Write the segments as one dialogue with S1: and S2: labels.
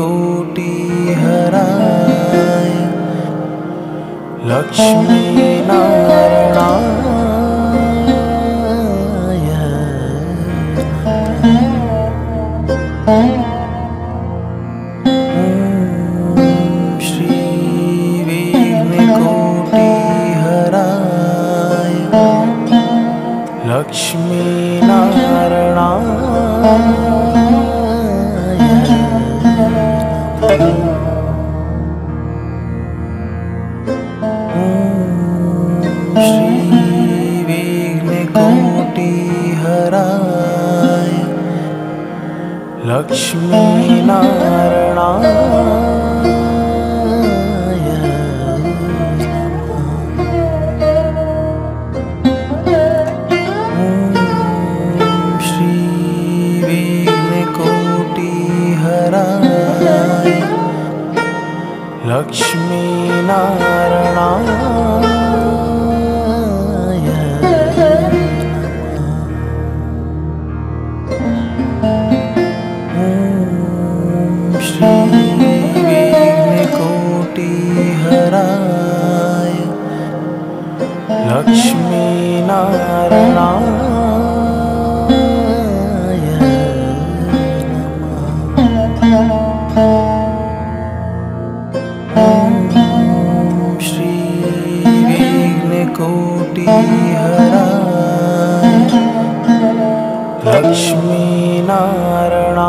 S1: कोटि हराय लक्ष्मी नारायण। लक्ष्मीनारणाय श्रीवेणिकोटिहर लक्ष्मीनारणा लक्ष्मी नारणय श्रीवेकोटिय लक्ष्मीनारणा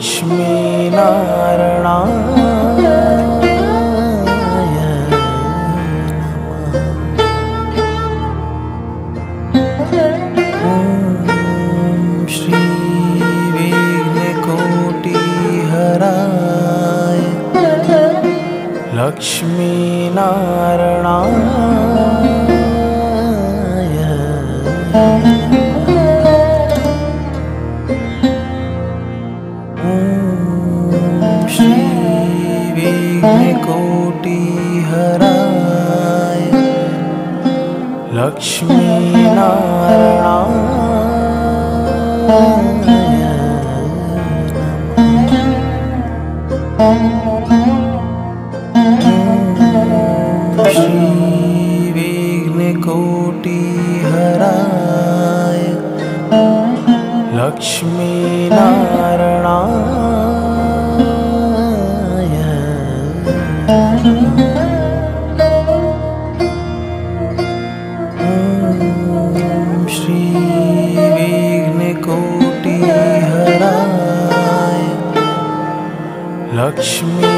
S1: श्मेनार्ण Shmi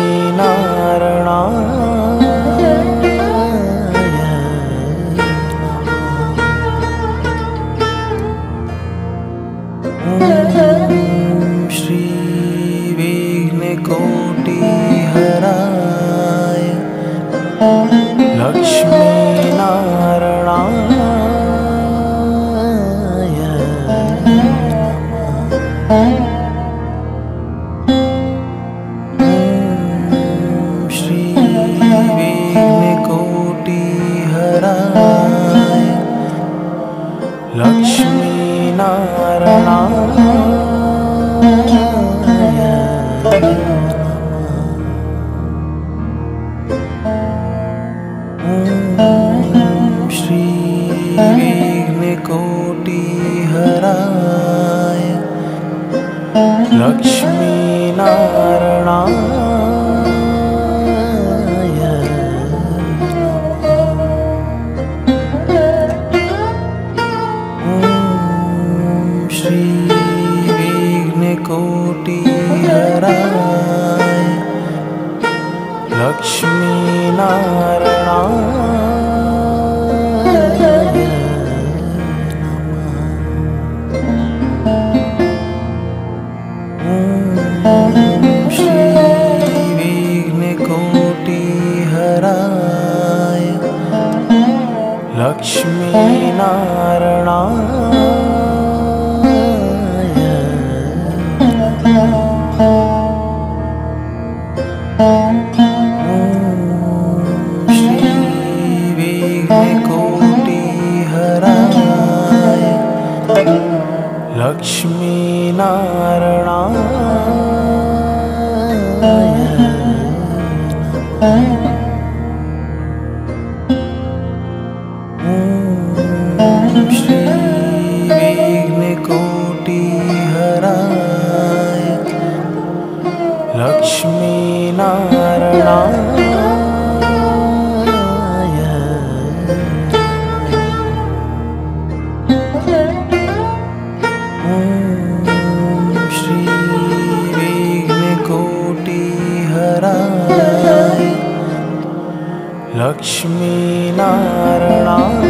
S1: लक्ष्मी नारणय श्रीविघ्नकोटिहर लक्ष्मी नारण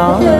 S1: 不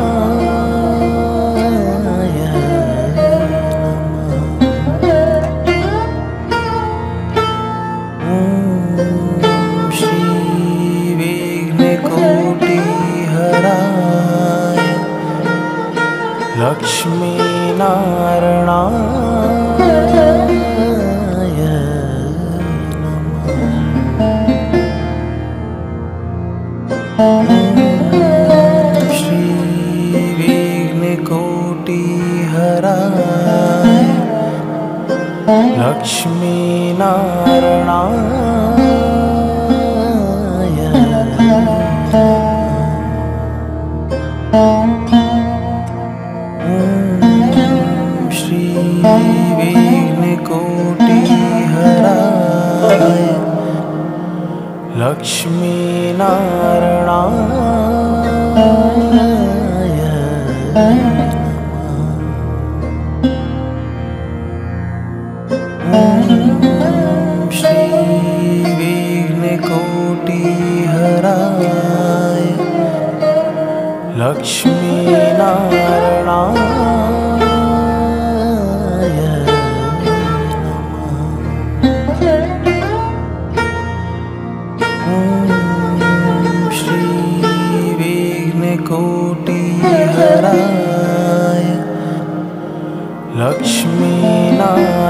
S1: लक्ष्मी नारण श्रीदैवकोटि लक्ष्मीनारणा लक्ष्मी नारायणाय Lakshmi Narayana.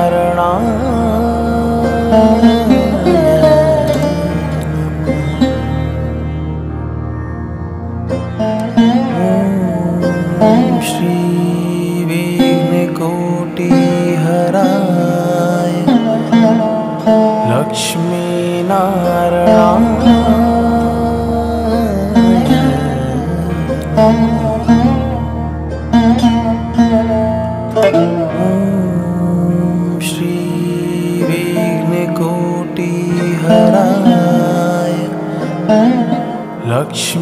S1: much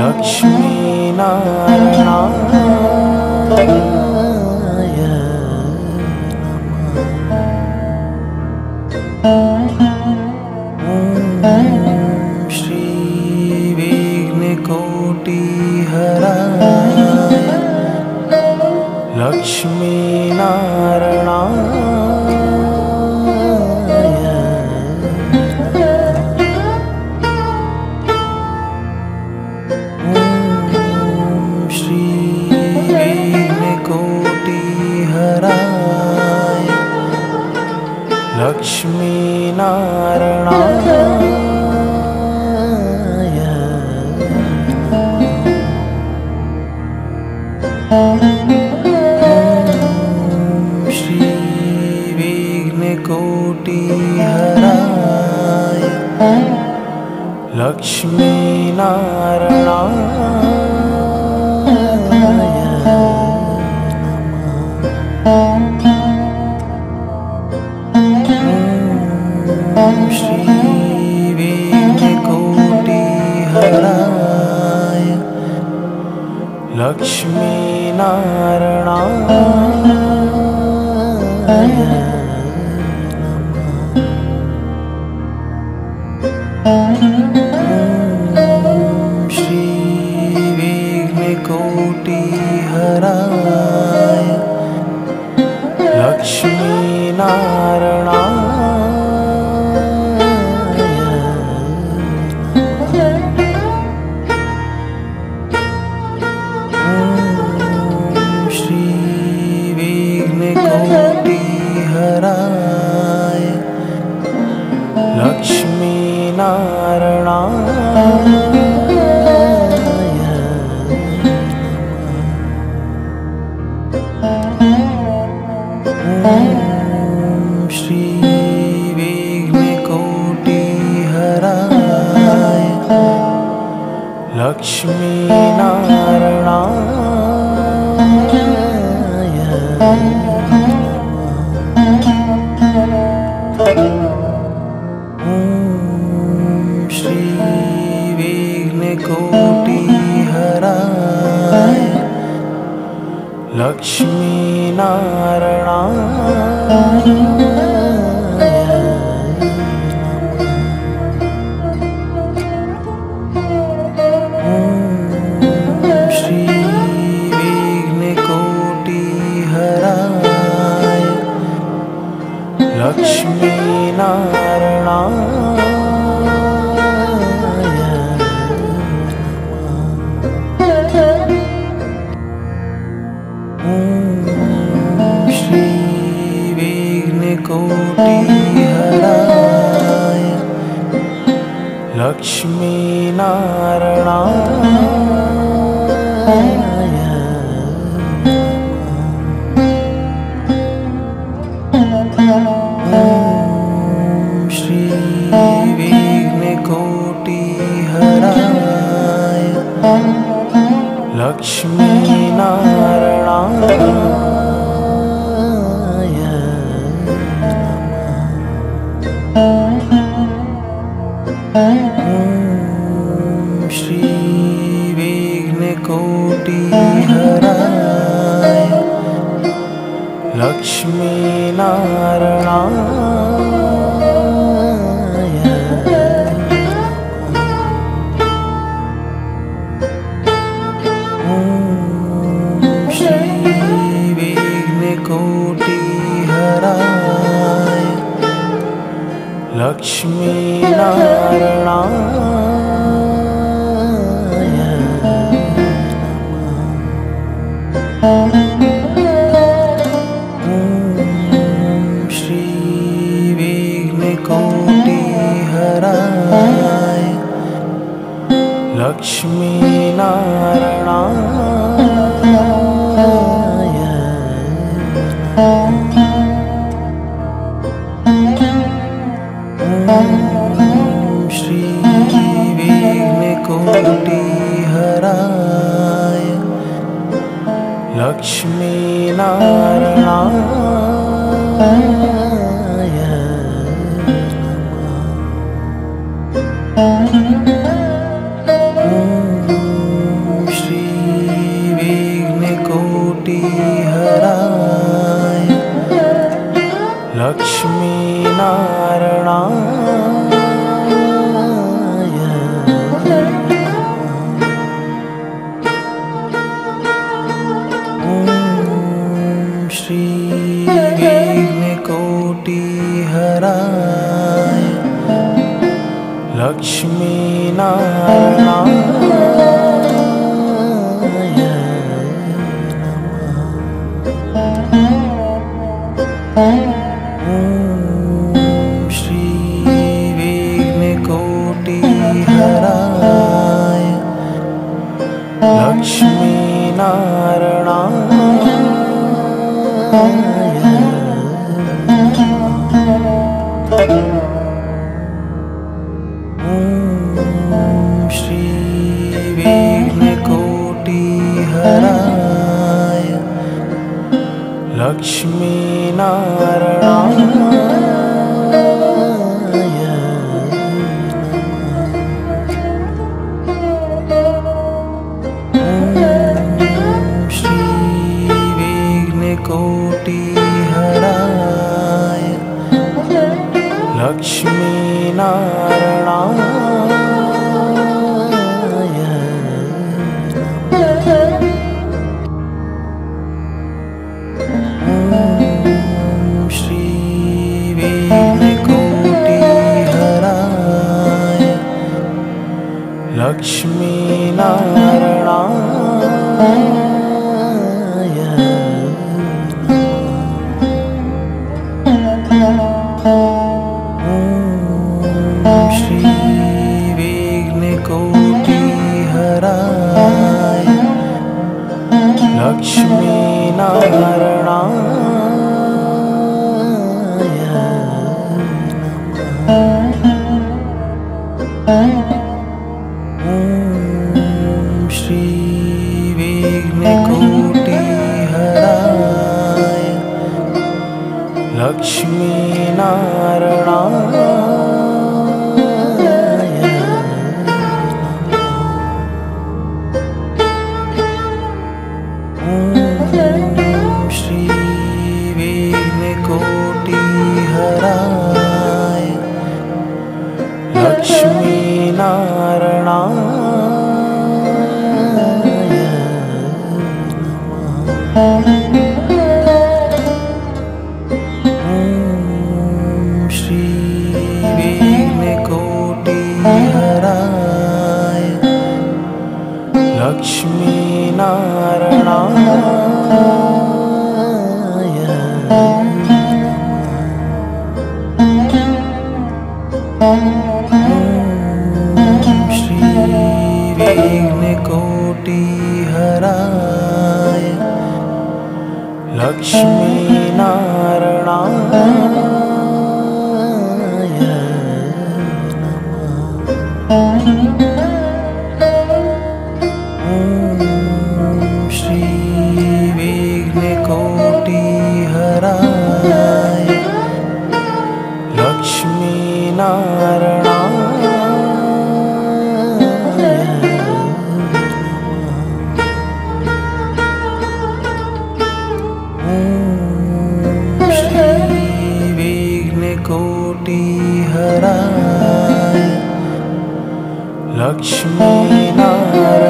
S1: Lakshmi Narayana मे touch me. लक्ष्मीनारायणा Lakshmi Narayana touch me. Lakshmi नारणायण ॐ श्रीवेकोटिहराय लक्ष्मी しながら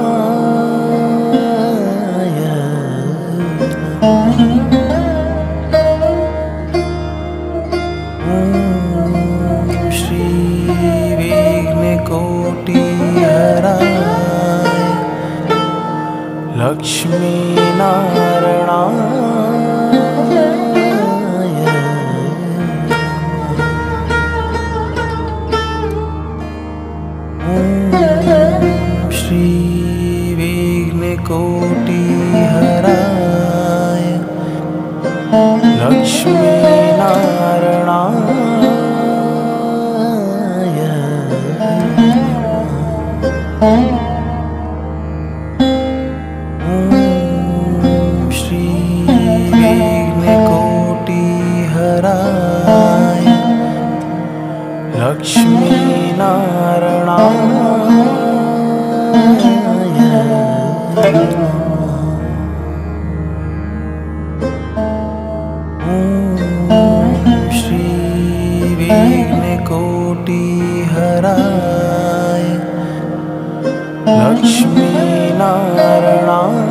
S1: कोटि हराय Lakshmi Narayana.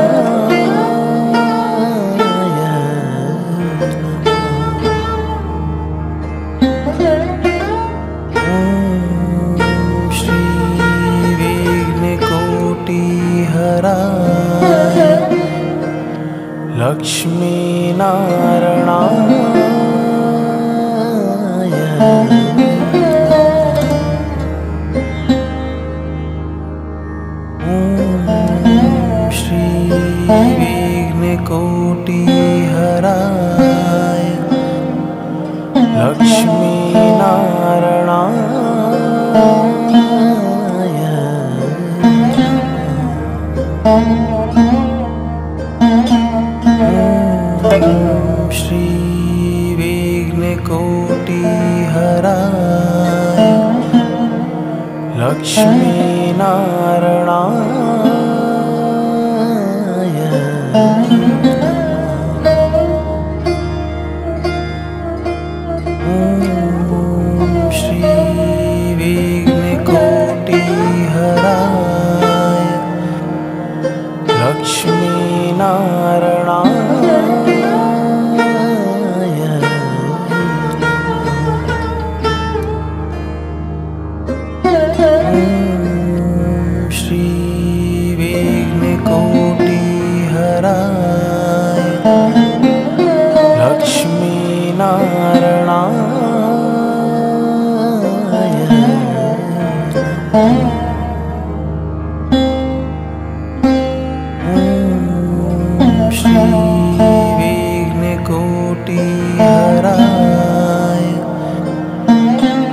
S1: Lakshmi नारण श्रीविघ्नकोटिहराय Lakshmi नारणय श्रीविघ्नकोटिहराय Laxminarayan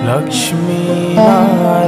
S1: Lakshmi Narayan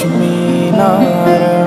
S1: Lakshmi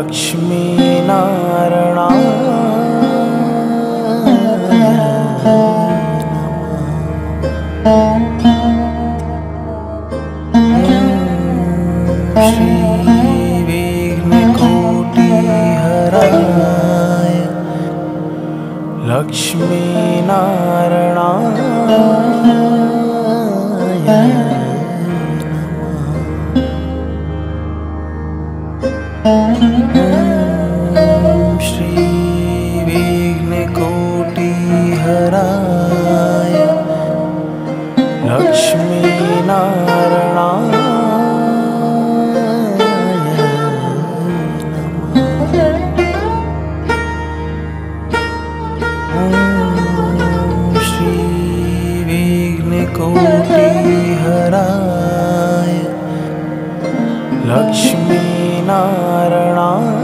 S1: लक्ष्मीनारायणाय लक्ष्मीनारायणाय